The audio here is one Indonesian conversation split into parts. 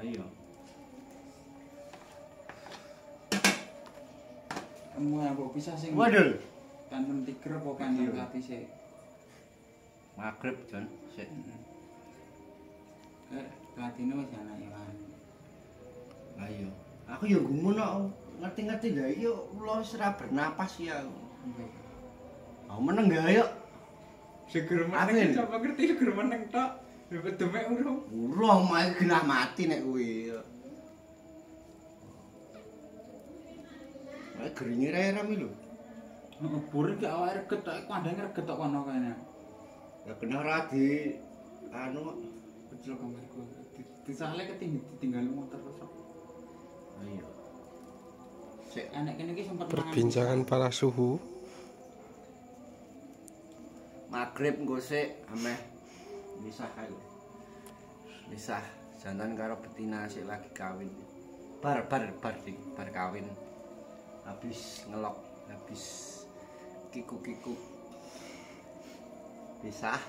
Ahí va. Kamu aku bisa sing. Waduh. Kan nanti kerep kok kan nanti sih. Magrib Jon. Sik. Mm-hmm. Eh, katine wis ana Iwan. Ayo. Aku yo ngono ngerti-ngerti lho iya lo ora bernapas ya. Aku meneng ya yuk. Seger meneng. Aku ngerti seger meneng tok. Dapat demek urung. Urung mae genah mati nek kuwi. Mae geringe ra rame lho. Ngebur iki awake reget tok kandange reget tok kono kene. Ya kena ora di anu kok. Kecil kamarku. Disale ketinggal ditinggal motor terus. Ayo. Sik Anak kene iki sempat Perbincangan para suhu. Magrib engko sik ameh misah kae. Misah jantan karo betina sik lagi kawin. Bar bar bar di bar kawin. Habis ngelok, habis kiku-kiku. Pisah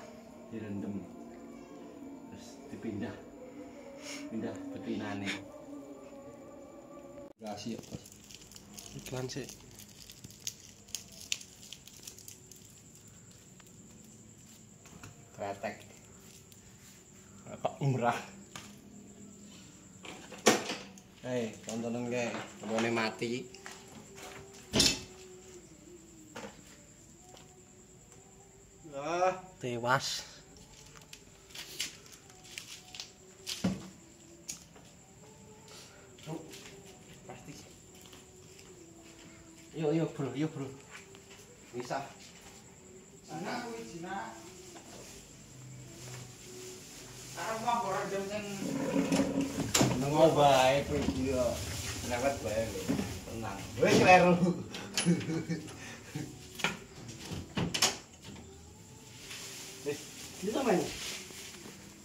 direndam. Terus dipindah. Pindah betinane. Rahasia, Bos. Iklan sih. kretek umrah. Hei tontonan ke kemana mati. Ah. Tewas. oh, pasti yo yo bro yo bro. Bisa. Sana kuwi Cina. Nengok bae kuwi yo lewat bae lho tenang. Wis kleru wis kita main?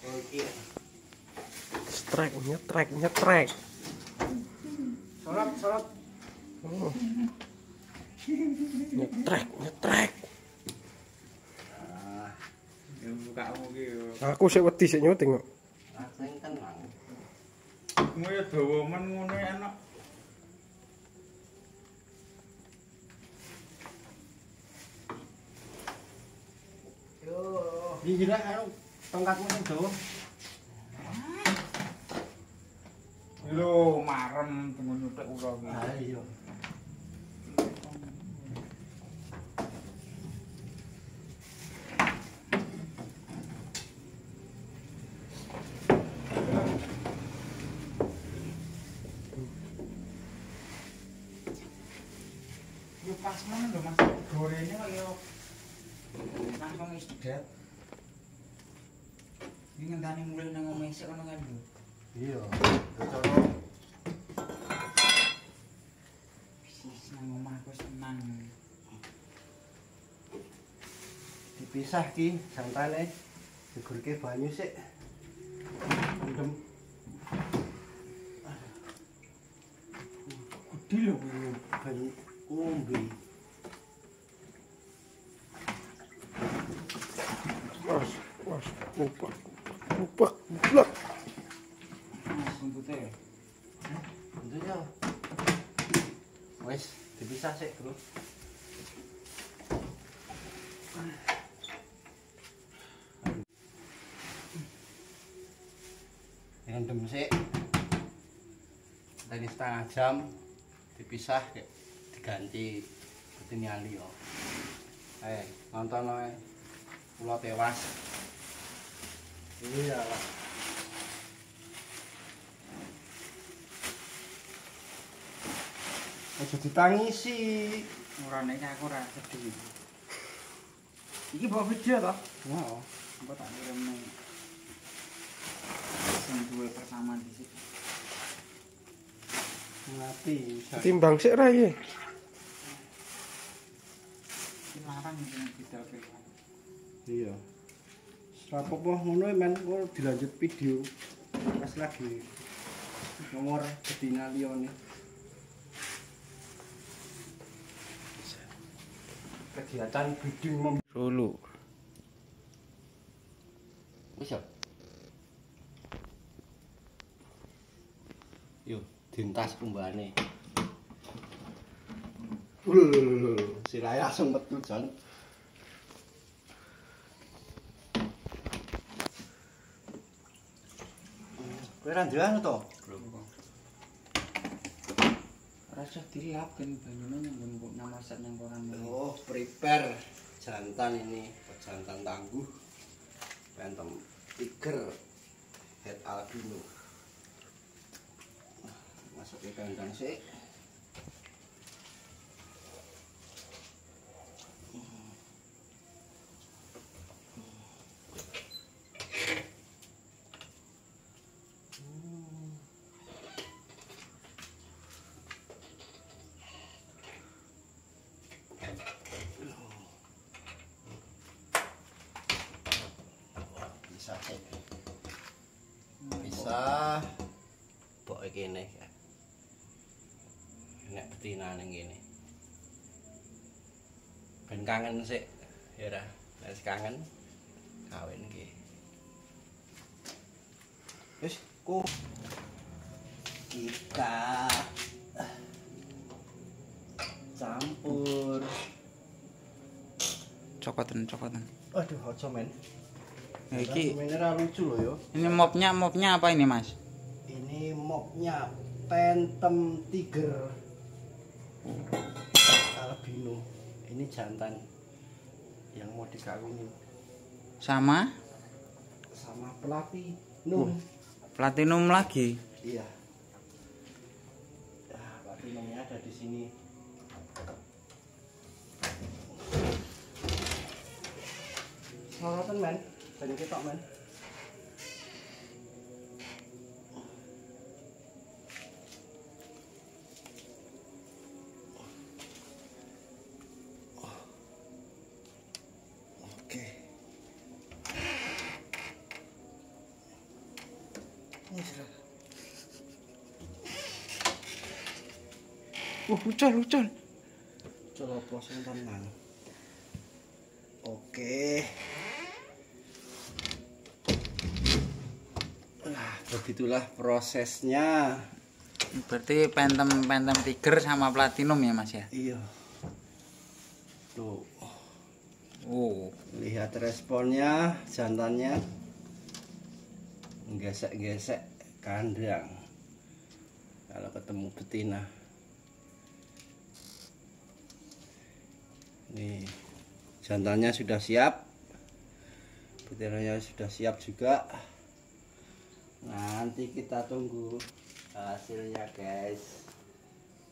Oke Strek, nyetrek, nyetrek. sorot sorot. Oh. Nyetrek, nyetrek. Aku siap wedi sik nyo tengok. Kuwi dawa men ngono enak. Yo, iki lek tongkatmu sing dawa. Lho, marem tengono tek ora. Ha iya. Langsung istirahat. Ini ngenteni mulai nang omah sik ngono kan lho. iya cara Wis nang omah aku senang. dipisah ki jantane digurke banyu sik mendem Gede lho banyu ngombe Opa, opa, opa. Wes, dipisah sik, Bro. Rendem sik. Dari setengah jam dipisah kayak diganti ketinyali yo. Eh, nonton ae. Ulah tewas. Iya lah Aja ditangisi. Ora nek aku ora sedih. Iki bawa video toh? Wow. Mbak tak kirim nih. Sing duwe persamaan di sini. Mati. Timbang sik ra ye. Ini larang yang video kayak Iya. Serapopo ngono men kok dilanjut video. Pas lagi nomor betina liyane. Kegiatan bidding mem Solo. Wis ya? Yo, dintas kumbane. Lho lho lho lho. Sirahe langsung metu, Jon. Kowe ra ndelok anu to? Rasa dilap kan banyune yang mbok namasan yang koran Oh, prepare jantan ini, jantan tangguh. Phantom Tiger Head albino. Masuk ke kandang sih. Ya nek betina ning gini ben kangen sih ya dah nek kangen kawin ki wis ku. Kita campur. Cokotan cokotan. Aduh ojo men. Iki mineral lucu loh yo. Ini mopnya mopnya apa ini mas? Ini mobnya Phantom Tiger albino. Ini jantan yang mau dikawinin sama sama platinum. platinum lagi Iya. Nah, platinumnya ada di sini. Sorotan men, banyak ketok men. Wah ucol ucol Coba proses tenang. Oke. Nah, begitulah prosesnya. berarti phantom phantom tiger sama platinum ya mas ya Iya. Tuh, oh lihat responnya jantannya. Gesek-gesek kandang. Kalau ketemu betina. Nih, jantannya sudah siap. Betinanya sudah siap juga. Nanti kita tunggu hasilnya, guys.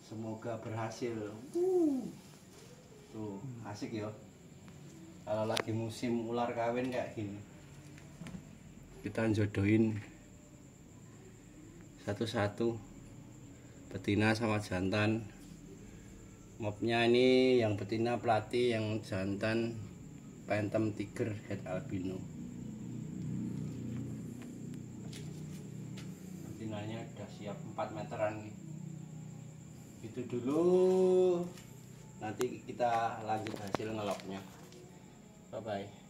Semoga berhasil. Wuh. Tuh, asik ya. Kalau lagi musim ular kawin kayak gini. Kita jodohin satu-satu betina sama jantan mobnya ini yang betina pelati yang jantan phantom tiger head albino. Betinanya udah siap 4 meteran itu dulu. Nanti kita lanjut hasil ngeloknya. Bye bye